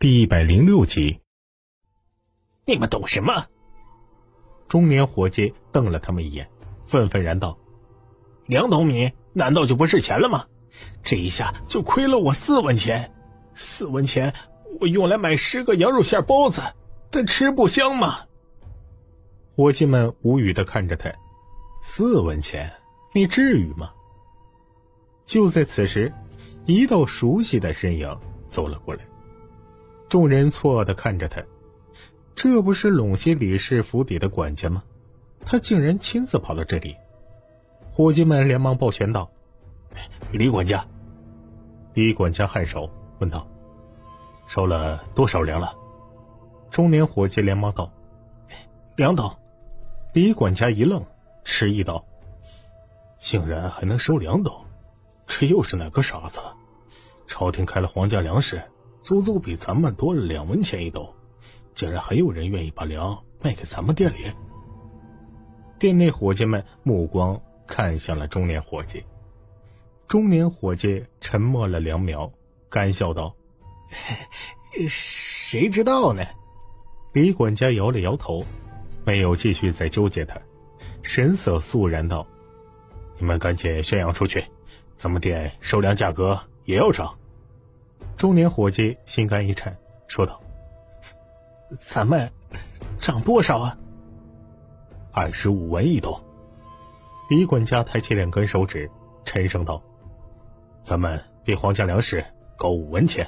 第一百零六集，你们懂什么？中年伙计瞪了他们一眼，愤愤然道：“两斗米难道就不是钱了吗？这一下就亏了我四文钱，四文钱我用来买十个羊肉馅包子，但吃不香吗？”伙计们无语的看着他，四文钱，你至于吗？就在此时，一道熟悉的身影走了过来。众人错愕的看着他，这不是陇西李氏府邸的管家吗？他竟然亲自跑到这里！伙计们连忙抱拳道：“李管家。”李管家颔首问道：“收了多少粮了？”中年伙计连忙道：“两斗。”李管家一愣，迟疑道：“竟然还能收两斗？这又是哪个傻子？朝廷开了皇家粮食。”足足比咱们多了两文钱一斗，竟然还有人愿意把粮卖给咱们店里。店内伙计们目光看向了中年伙计，中年伙计沉默了两秒，干笑道：“ 谁知道呢？”李管家摇了摇头，没有继续再纠结他，神色肃然道：“你们赶紧宣扬出去，咱们店收粮价格也要涨。”中年伙计心肝一颤，说道：“咱们涨多少啊？”“二十五文一斗。”李管家抬起两根手指，沉声道：“咱们比皇家粮食高五文钱，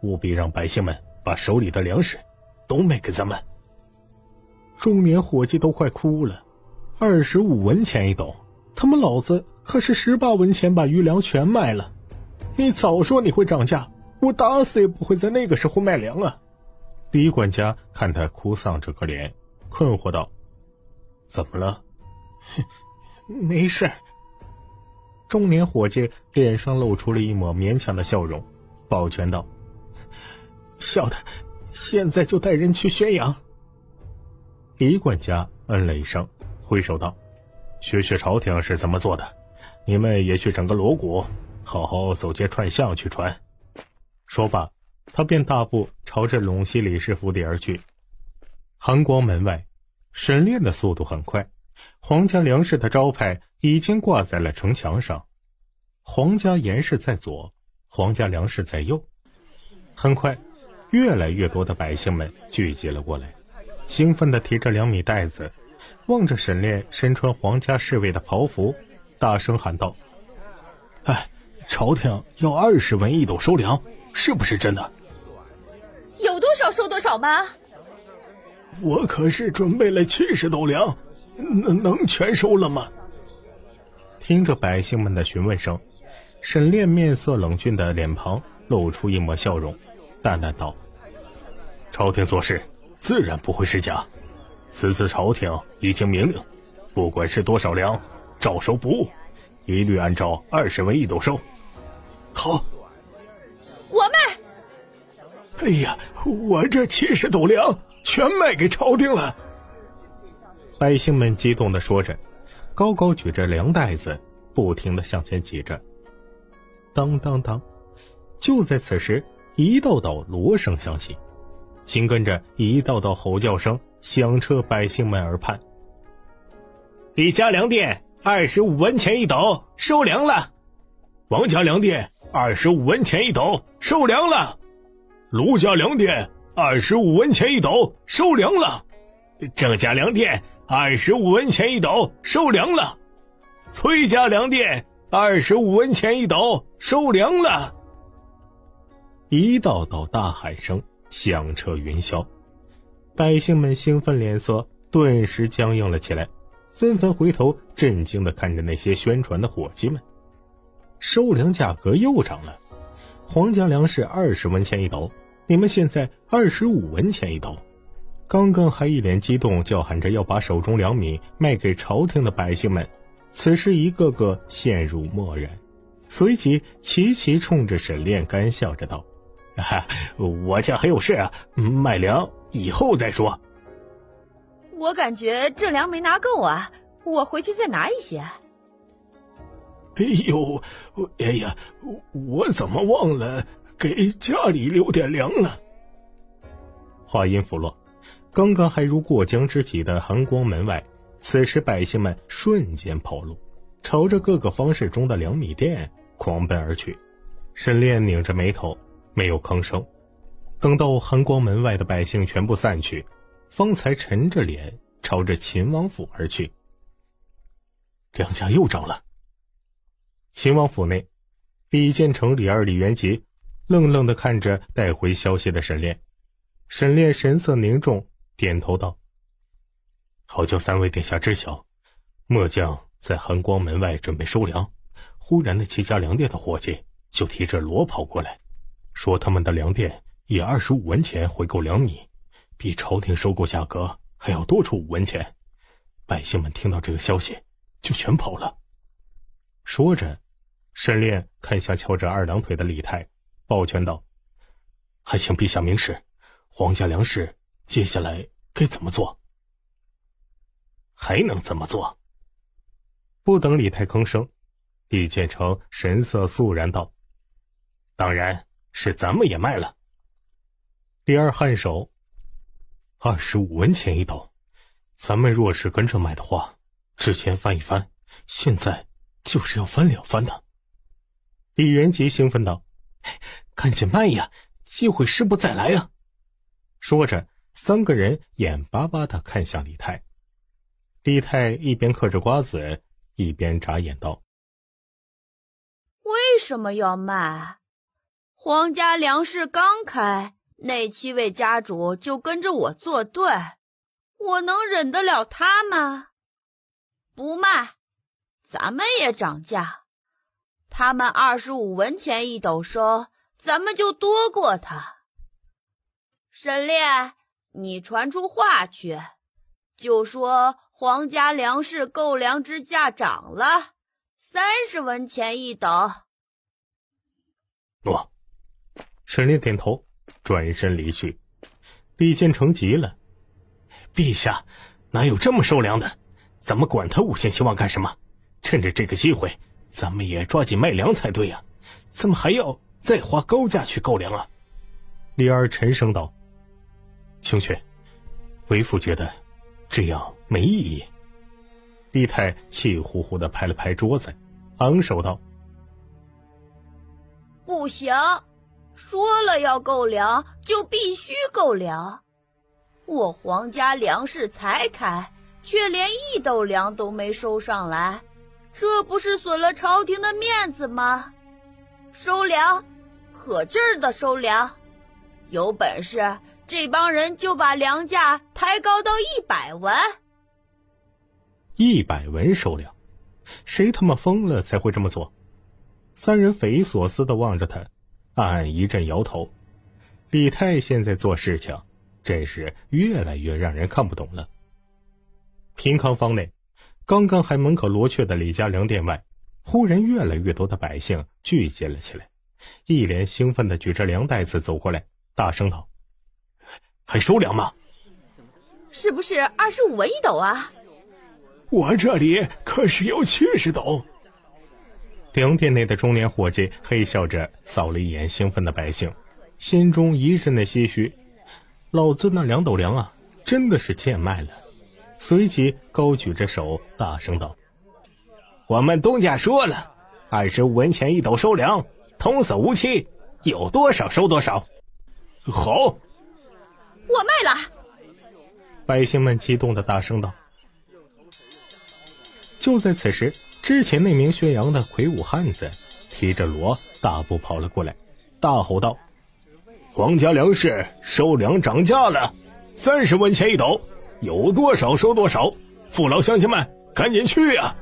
务必让百姓们把手里的粮食都卖给咱们。”中年伙计都快哭了：“二十五文钱一斗，他们老子可是十八文钱把余粮全卖了！你早说你会涨价！”我打死也不会在那个时候卖粮啊！李管家看他哭丧着个脸，困惑道：“怎么了？”“ 没事。”中年伙计脸上露出了一抹勉强的笑容，抱拳道：“小的，现在就带人去宣扬。”李管家嗯了一声，挥手道：“学学朝廷是怎么做的，你们也去整个锣鼓，好好走街串巷去传。”说罢，他便大步朝着陇西李氏府邸而去。寒光门外，沈炼的速度很快，皇家粮食的招牌已经挂在了城墙上。皇家盐食在左，皇家粮食在右。很快，越来越多的百姓们聚集了过来，兴奋地提着两米袋子，望着沈炼身穿皇家侍卫的袍服，大声喊道：“哎，朝廷要二十文一斗收粮！”是不是真的？有多少收多少吗？我可是准备了七十斗粮，能能全收了吗？听着百姓们的询问声，沈炼面色冷峻的脸庞露出一抹笑容，淡淡道：“朝廷做事自然不会是假，此次朝廷已经明令，不管是多少粮，照收不误，一律按照二十文一斗收。”好。我卖！哎呀，我这七十斗粮全卖给朝廷了。百姓们激动的说着，高高举着粮袋子，不停的向前挤着。当当当！就在此时，一道道锣声响起，紧跟着一道道吼叫声响彻百姓们耳畔。李家粮店二十五文钱一斗，收粮了。王家粮店。二十五文钱一斗，收粮了；卢家粮店二十五文钱一斗，收粮了；郑家粮店二十五文钱一斗，收粮了；崔家粮店二十五文钱一斗，收粮了。一道道大喊声响彻云霄，百姓们兴奋，脸色顿时僵硬了起来，纷纷回头震惊的看着那些宣传的伙计们。收粮价格又涨了，皇家粮食二十文钱一斗，你们现在二十五文钱一斗。刚刚还一脸激动叫喊着要把手中粮米卖给朝廷的百姓们，此时一个个陷入默然，随即齐齐冲着沈炼干笑着道：“哈，我家还有事啊，卖粮以后再说。”我感觉这粮没拿够啊，我回去再拿一些。哎呦，哎呀，我怎么忘了给家里留点粮了？话音甫落，刚刚还如过江之鲫的寒光门外，此时百姓们瞬间跑路，朝着各个方式中的粮米店狂奔而去。沈炼拧着眉头，没有吭声。等到寒光门外的百姓全部散去，方才沉着脸朝着秦王府而去。梁家又涨了。秦王府内，李建成、李二、李元吉愣愣的看着带回消息的沈炼。沈炼神色凝重，点头道：“好叫三位殿下知晓，末将在寒光门外准备收粮，忽然的齐家粮店的伙计就提着骡跑过来，说他们的粮店以二十五文钱回购粮米，比朝廷收购价格还要多出五文钱。百姓们听到这个消息。”就全跑了。说着，沈炼看向翘着二郎腿的李泰，抱拳道：“还请陛下明示，皇家粮食接下来该怎么做？还能怎么做？”不等李泰吭声，李建成神色肃然道：“当然是咱们也卖了。”李二颔首：“二十五文钱一斗，咱们若是跟着卖的话。”之前翻一翻，现在就是要翻两番的。李元吉兴奋道：“赶紧卖呀，机会失不再来呀！”说着，三个人眼巴巴的看向李泰。李泰一边嗑着瓜子，一边眨眼道：“为什么要卖？皇家粮食刚开，那七位家主就跟着我作对，我能忍得了他吗？”不卖，咱们也涨价。他们二十五文钱一斗收，咱们就多过他。沈烈，你传出话去，就说皇家粮食购粮之价涨了，三十文钱一斗。诺。沈烈点头，转身离去。李建成急了：“陛下，哪有这么收粮的？”咱们管他五星希望干什么？趁着这个机会，咱们也抓紧卖粮才对呀！怎么还要再花高价去购粮啊？李二沉声道：“清泉，为父觉得这样没意义。”李泰气呼呼的拍了拍桌子，昂首道：“不行，说了要购粮，就必须购粮。我皇家粮食才开。”却连一斗粮都没收上来，这不是损了朝廷的面子吗？收粮，可劲儿的收粮，有本事这帮人就把粮价抬高到一百文。一百文收粮，谁他妈疯了才会这么做？三人匪夷所思的望着他，暗暗一阵摇头。李泰现在做事情真是越来越让人看不懂了。平康坊内，刚刚还门可罗雀的李家粮店外，忽然越来越多的百姓聚集了起来，一脸兴奋的举着粮袋子走过来，大声道：“还收粮吗？是不是二十五文一斗啊？我这里可是有七十斗。”粮店内的中年伙计嘿笑着扫了一眼兴奋的百姓，心中一阵的唏嘘：“老子那两斗粮啊，真的是贱卖了。”随即高举着手，大声道：“我们东家说了，二十五文钱一斗收粮，童叟无欺，有多少收多少。”好，我卖了！百姓们激动的大声道。就在此时，之前那名宣扬的魁梧汉子提着锣大步跑了过来，大吼道：“皇家粮食收粮涨价了，三十文钱一斗！”有多少收多少，父老乡亲们，赶紧去呀！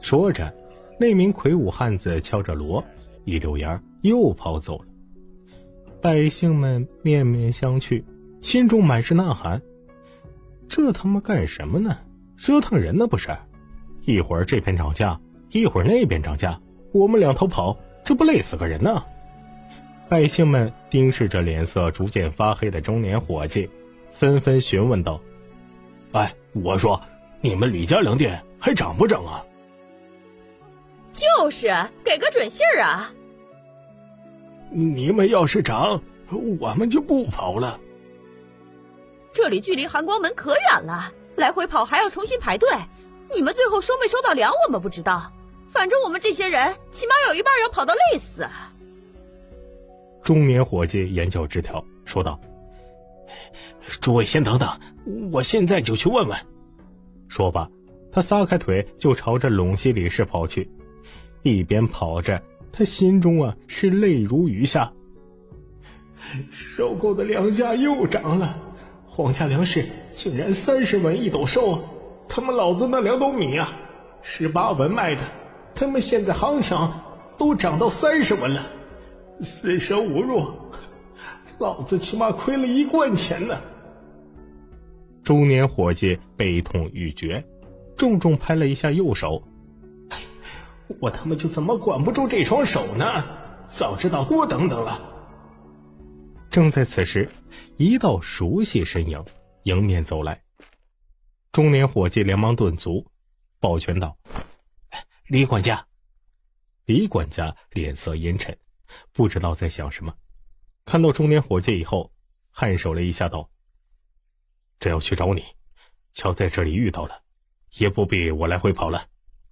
说着，那名魁梧汉子敲着锣，一溜烟又跑走了。百姓们面面相觑，心中满是呐喊：这他妈干什么呢？折腾人呢不是？一会儿这边涨价，一会儿那边涨价，我们两头跑，这不累死个人呢？百姓们盯视着脸色逐渐发黑的中年伙计。纷纷询问道：“哎，我说，你们李家粮店还涨不涨啊？”“就是，给个准信儿啊！”“你们要是涨，我们就不跑了。这里距离寒光门可远了，来回跑还要重新排队。你们最后收没收到粮，我们不知道。反正我们这些人，起码有一半要跑到累死。中年伙计眼角直跳，说道：“诸位先等等，我现在就去问问。”说罢，他撒开腿就朝着陇西李氏跑去。一边跑着，他心中啊是泪如雨下。收购的粮价又涨了，皇家粮食竟然三十文一斗收，他们老子那两斗米啊，十八文卖的，他们现在行情都涨到三十文了。四舍五入，老子起码亏了一贯钱呢。中年伙计悲痛欲绝，重重拍了一下右手：“我他妈就怎么管不住这双手呢？早知道多等等了。”正在此时，一道熟悉身影迎面走来。中年伙计连忙顿足，抱拳道：“李管家。”李管家脸色阴沉。不知道在想什么，看到中年伙计以后，颔首了一下，道：“真要去找你，巧在这里遇到了，也不必我来回跑了。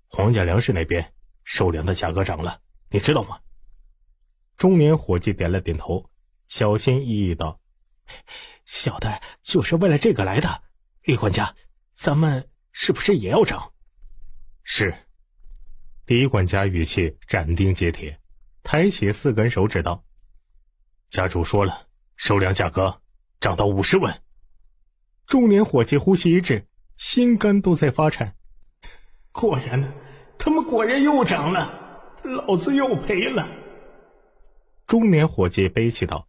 皇家粮食那边收粮的价格涨了，你知道吗？”中年伙计点了点头，小心翼翼道：“ 小的就是为了这个来的。李管家，咱们是不是也要涨？”是。李管家语气斩钉截铁。抬起四根手指道：“家主说了，收粮价格涨到五十文。”中年伙计呼吸一滞，心肝都在发颤。果然，他们果然又涨了，老子又赔了。中年伙计悲泣道：“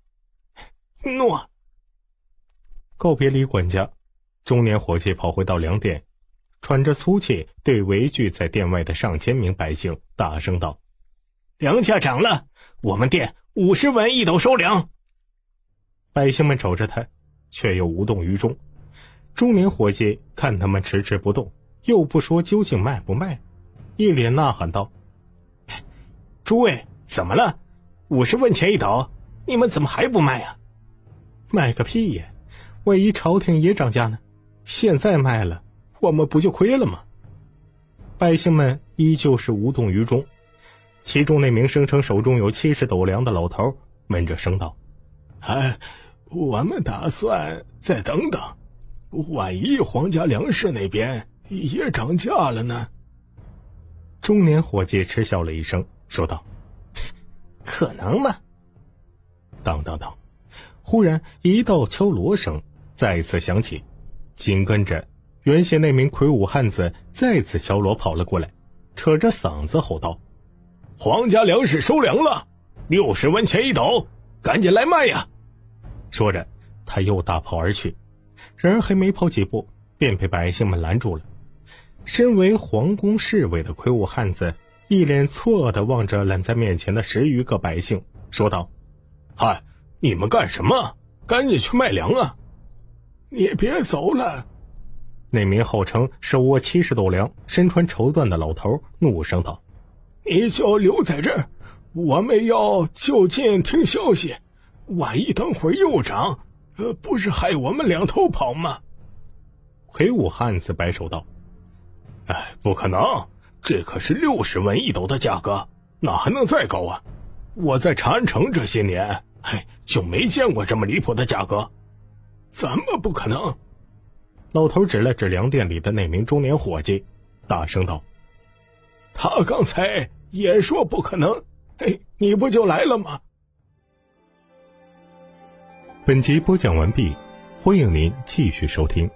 诺。”告别李管家，中年伙计跑回到粮店，喘着粗气，对围聚在店外的上千名百姓大声道。粮价涨了，我们店五十文一斗收粮。百姓们瞅着他，却又无动于衷。中年伙计看他们迟迟不动，又不说究竟卖不卖，一脸呐喊道：“诸位怎么了？五十文钱一斗，你们怎么还不卖啊？卖个屁呀！万一朝廷也涨价呢？现在卖了，我们不就亏了吗？”百姓们依旧是无动于衷。其中那名声称手中有七十斗粮的老头闷着声道：“哎，我们打算再等等，万一皇家粮食那边也涨价了呢？”中年伙计嗤笑了一声，说道：“可能吗？”当当当，忽然一道敲锣声再次响起，紧跟着原先那名魁梧汉子再次敲锣跑了过来，扯着嗓子吼道。皇家粮食收粮了，六十文钱一斗，赶紧来卖呀！说着，他又大跑而去。然而还没跑几步，便被百姓们拦住了。身为皇宫侍卫的魁梧汉子一脸错愕地望着拦在面前的十余个百姓，说道：“嗨，你们干什么？赶紧去卖粮啊！你别走了！”那名号称手握七十斗粮、身穿绸缎的老头怒声道。你就留在这儿，我们要就近听消息。万一等会儿又涨，呃，不是害我们两头跑吗？魁梧汉子摆手道：“哎，不可能，这可是六十文一斗的价格，哪还能再高啊？我在长安城这些年，嘿，就没见过这么离谱的价格。怎么不可能？”老头指了指粮店里的那名中年伙计，大声道。他刚才也说不可能，嘿，你不就来了吗？本集播讲完毕，欢迎您继续收听。